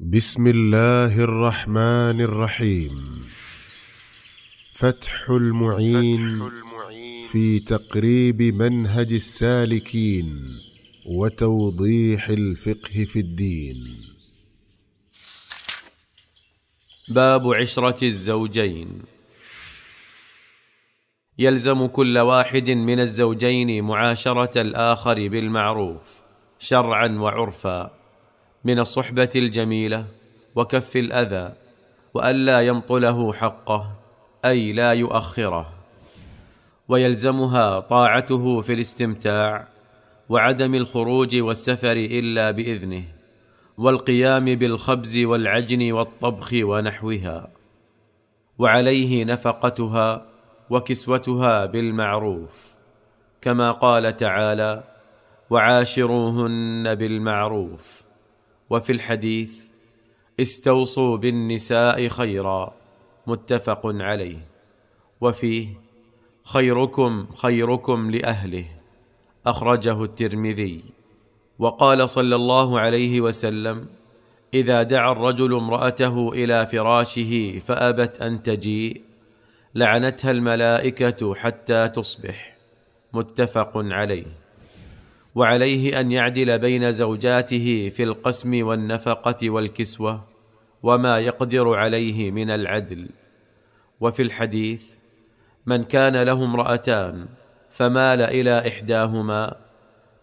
بسم الله الرحمن الرحيم. فتح المعين في تقريب منهج السالكين وتوضيح الفقه في الدين. باب عشرة الزوجين. يلزم كل واحد من الزوجين معاشرة الآخر بالمعروف شرعا وعرفا. من الصحبة الجميلة وكف الأذى والا يمطله حقه أي لا يؤخره. ويلزمها طاعته في الاستمتاع وعدم الخروج والسفر إلا بإذنه والقيام بالخبز والعجن والطبخ ونحوها. وعليه نفقتها وكسوتها بالمعروف كما قال تعالى وعاشروهن بالمعروف وفي الحديث استوصوا بالنساء خيرا. متفق عليه. وفيه خيركم خيركم لأهله. أخرجه الترمذي. وقال صلى الله عليه وسلم إذا دعا الرجل امرأته إلى فراشه فأبت أن تجيء لعنتها الملائكة حتى تصبح. متفق عليه. وعليه أن يعدل بين زوجاته في القسم والنفقة والكسوة وما يقدر عليه من العدل. وفي الحديث من كان له امرأتان فمال إلى إحداهما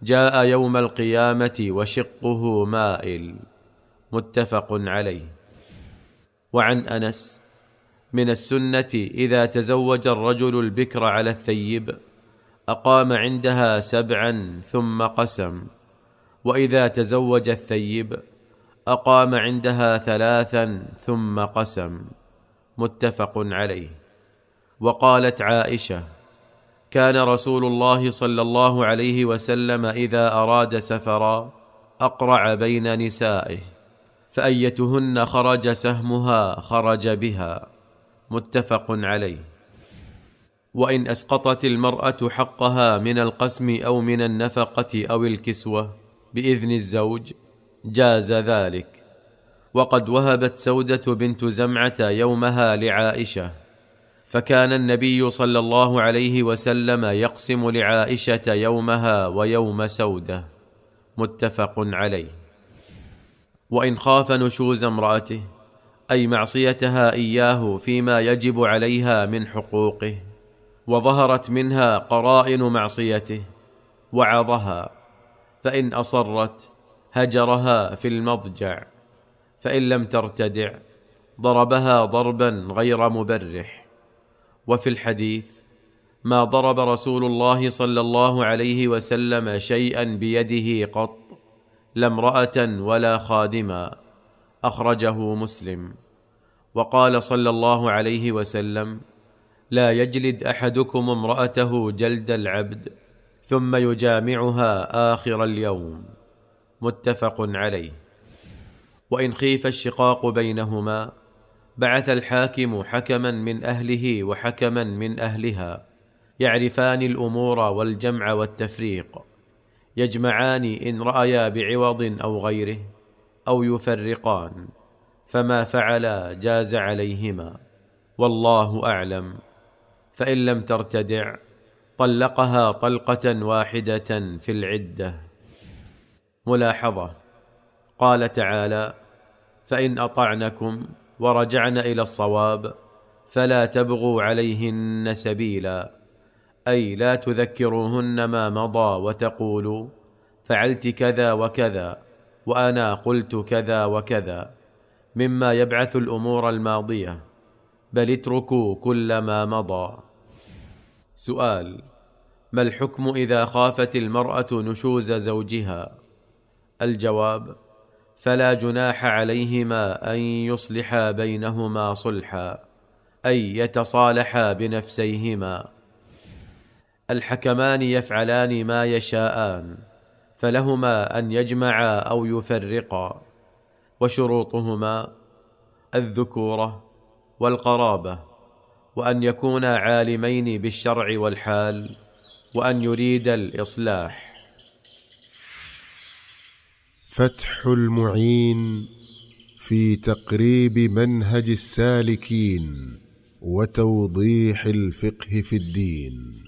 جاء يوم القيامة وشقه مائل. متفق عليه. وعن أنس من السنة إذا تزوج الرجل البكر على الثيب أقام عندها سبعا ثم قسم. وإذا تزوج الثيب أقام عندها ثلاثا ثم قسم. متفق عليه. وقالت عائشة كان رسول الله صلى الله عليه وسلم إذا أراد سفرا أقرع بين نسائه فأيتهن خرج سهمها خرج بها. متفق عليه. وإن أسقطت المرأة حقها من القسم أو من النفقة أو الكسوة بإذن الزوج جاز ذلك. وقد وهبت سودة بنت زمعة يومها لعائشة فكان النبي صلى الله عليه وسلم يقسم لعائشة يومها ويوم سودة. متفق عليه. وإن خاف نشوز امرأته أي معصيتها إياه فيما يجب عليها من حقوقه. وظهرت منها قرائن معصيته وعظها فإن أصرت هجرها في المضجع فإن لم ترتدع ضربها ضربا غير مبرح. وفي الحديث ما ضرب رسول الله صلى الله عليه وسلم شيئا بيده قط لا امرأة ولا خادما أخرجه مسلم. وقال صلى الله عليه وسلم لا يجلد أحدكم امرأته جلد العبد ثم يجامعها آخر اليوم. متفق عليه. وإن خيف الشقاق بينهما بعث الحاكم حكما من أهله وحكما من أهلها يعرفان الأمور والجمع والتفريق. يجمعان إن رأيا بعوض أو غيره أو يفرقان فما فعلا جاز عليهما. والله أعلم. فإن لم ترتدع طلقها طلقة واحدة في العدة. ملاحظة. قال تعالى فإن أطعنكم ورجعن إلى الصواب فلا تبغوا عليهن سبيلا أي لا تذكروهن ما مضى وتقولوا فعلت كذا وكذا وأنا قلت كذا وكذا مما يبعث الأمور الماضية. بل اتركوا كل ما مضى. سؤال ما الحكم إذا خافت المرأة نشوز زوجها؟ الجواب فلا جناح عليهما أن يصلحا بينهما صلحا أي يتصالحا بنفسيهما. الحكمان يفعلان ما يشاءان فلهما أن يجمعا أو يفرقا. وشروطهما الذكورة والقرابة وأن يكونا عالمين بالشرع والحال وأن يريد الإصلاح. فتح المعين في تقريب منهج السالكين وتوضيح الفقه في الدين.